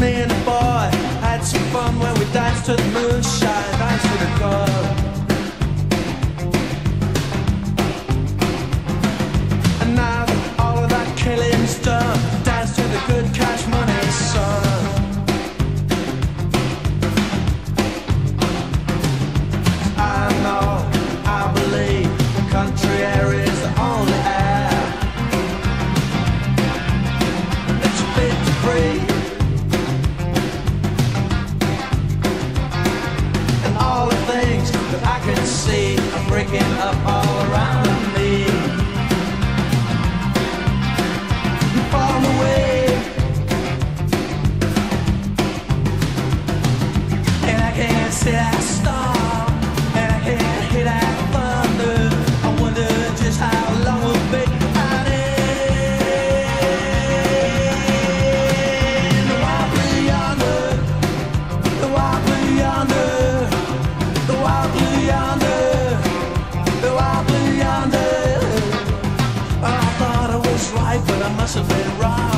me and a boy had some fun when we danced to the moonshine, danced to the club. And now all of that killing stuff, dance to the good kind. philosophy rock.